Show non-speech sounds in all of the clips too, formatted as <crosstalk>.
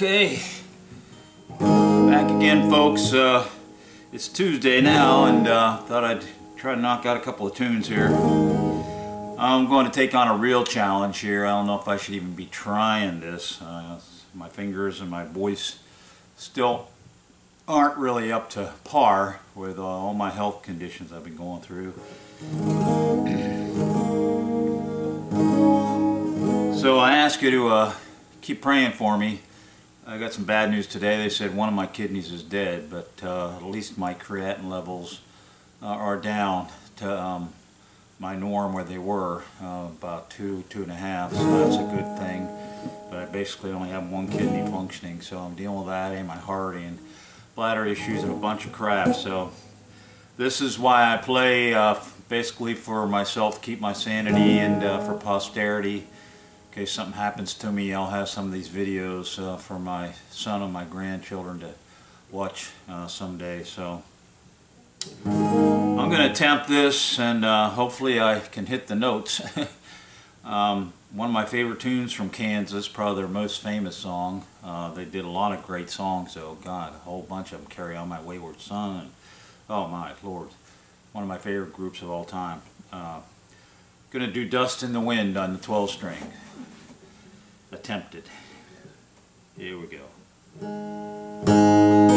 Okay, back again folks. Uh, it's Tuesday now and uh, thought I'd try to knock out a couple of tunes here. I'm going to take on a real challenge here. I don't know if I should even be trying this. Uh, my fingers and my voice still aren't really up to par with uh, all my health conditions I've been going through. So I ask you to uh, keep praying for me. I got some bad news today. They said one of my kidneys is dead, but uh, at least my creatinine levels uh, are down to um, my norm where they were, uh, about two, two and a half, so that's a good thing. But I basically only have one kidney functioning, so I'm dealing with that and my heart and bladder issues and a bunch of crap. So this is why I play uh, basically for myself keep my sanity and uh, for posterity case something happens to me, I'll have some of these videos uh, for my son and my grandchildren to watch uh, someday. So I'm going to attempt this and uh, hopefully I can hit the notes. <laughs> um, one of my favorite tunes from Kansas, probably their most famous song. Uh, they did a lot of great songs though. God, a whole bunch of them carry on my wayward son. And, oh my lord, one of my favorite groups of all time. Uh, Gonna do Dust in the Wind on the 12 string. Attempted. Here we go.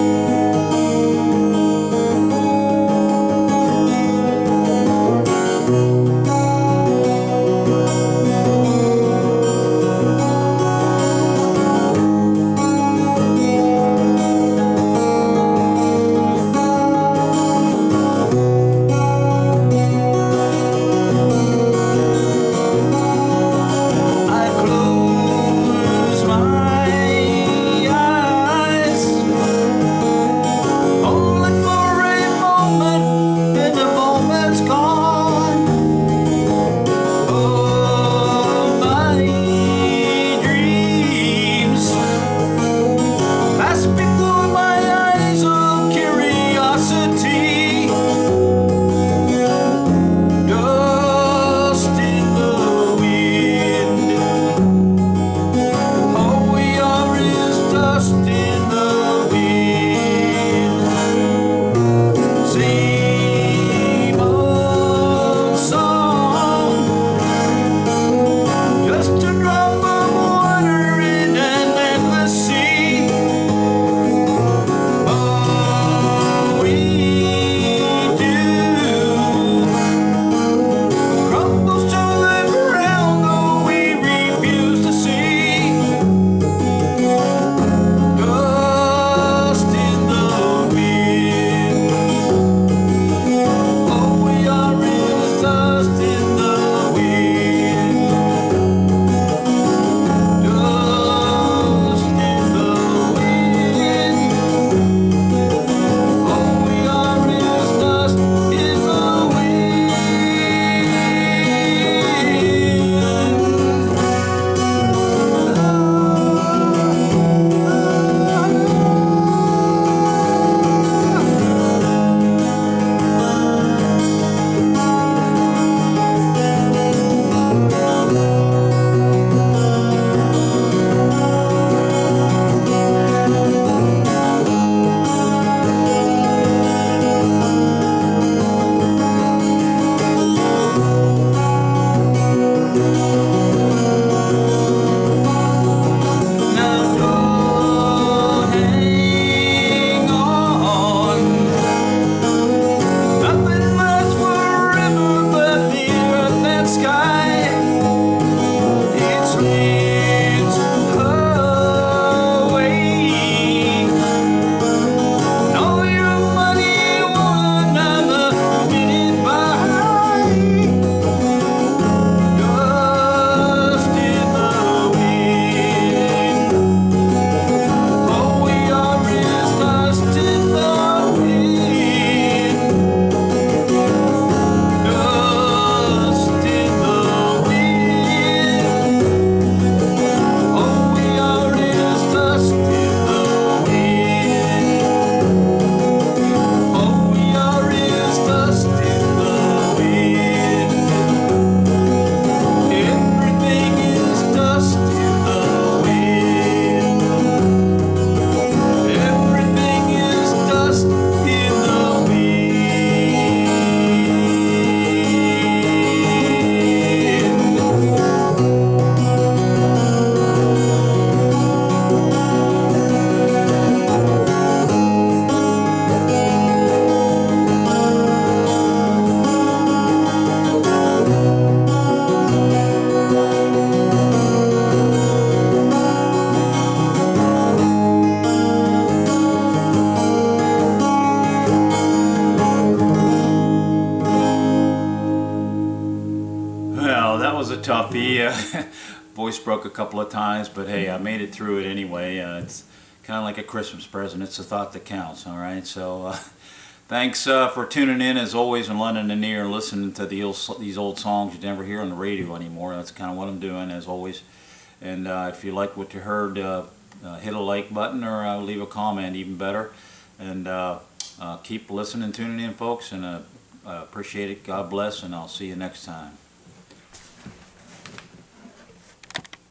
Choppy. Uh, <laughs> voice broke a couple of times, but hey, I made it through it anyway. Uh, it's kind of like a Christmas present. It's the thought that counts, all right? So uh, <laughs> thanks uh, for tuning in, as always, in London and lending an ear, listening to the old, these old songs you never hear on the radio anymore. That's kind of what I'm doing, as always. And uh, if you like what you heard, uh, hit a like button or leave a comment, even better. And keep listening, tuning in, folks, and appreciate it. God bless, and I'll see you next time.